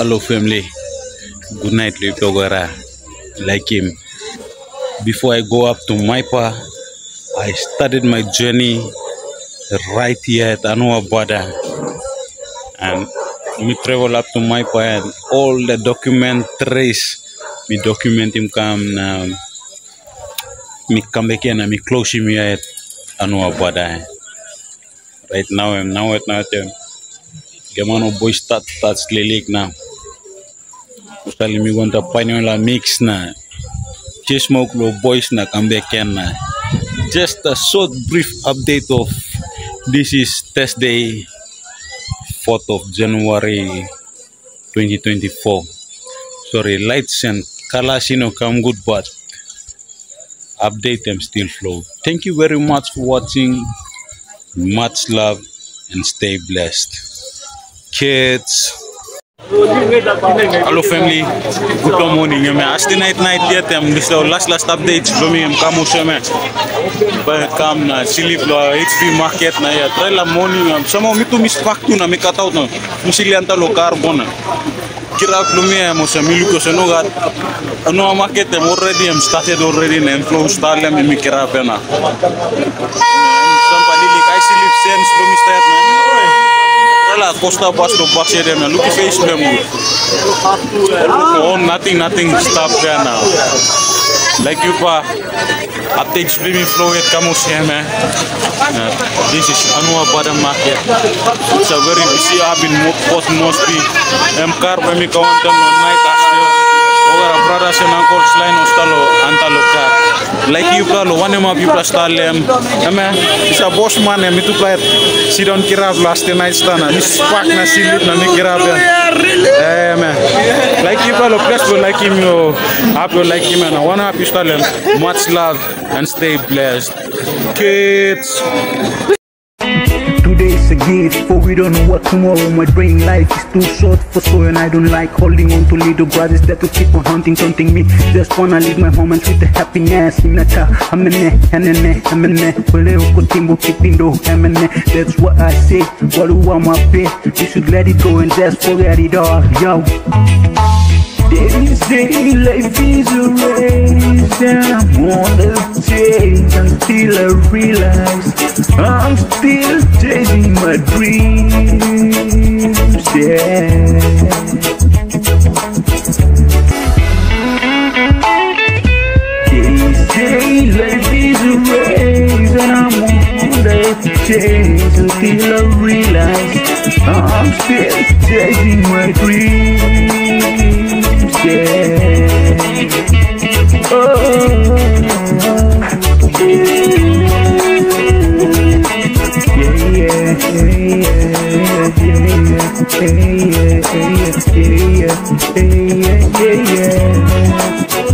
Hello family. Good night Lipogara. Like him. Before I go up to Maipa, I started my journey right here at Hanuabada. And me travel up to Maipa and all the documentaries me document him come na me come back here and me close him here at Hanuabada. Right now I'm now at now Gemano boy start starts lilik now. Ustali mi gonta panyola mix na. Just smoke low boys na back here na. Just a short brief update of this is Thursday 4th of January 2024. Sorry, lights and colors you know come good but update them still flow. Thank you very much for watching. Much love and stay blessed. Kids. Hello family, good morning. Yeme, ashti night night yet I'm this the last last update. Zomi yem kamo sheme. But kam na silip lo HP market na ya. Trela morning yam. Samo mitu misfaktu na mikatau na. Musili anta lo carbon. Kira plumia mo sa miluko sa nogat. Ano ang market? I'm already I'm started already na inflow style yam mi kira pena. Sampalili kai silip sense lo mistayat na. Voilà, Costa Bus to Box. Look at face memory. Oh, nothing, nothing stop there now. Like you pa, at the extreme flow at eh, man. This is Anwar Badam market. It's a very busy hub in Port Moresby. M. Carp, M. Kawantam, Night Astor. Our oh, brothers and uncles line Ostalo, Antalo. Like you Yupra, Lowane ma Yupra Stalem, Ame, isa boss man emi tu plat. Si don kira blast the night stana. Ni spark na si lit na ni kira ben. Eh me. Like you lo press lo like him yo. Up lo like him na one happy Stalem. Much love and stay blessed. Kids. A gift, for we don't know what tomorrow. My brain life is too short for so, and I don't like holding on to little brothers that will keep on hunting, taunting me. Just wanna leave my moments with the happiness. Minata, amene, anene, amene, kotimbo kipindo, amene. That's what I say. My pay? You should let it go and just forget it all, yo. Say life is a race and I'm on the chase until I realize I'm still chasing my dreams, yeah. Say life is a race and I'm on the chase until I realize I'm still chasing my dreams, yeah. Oh. Yeah, yeah, yeah, yeah, yeah, yeah, yeah, yeah, yeah, yeah, yeah, yeah.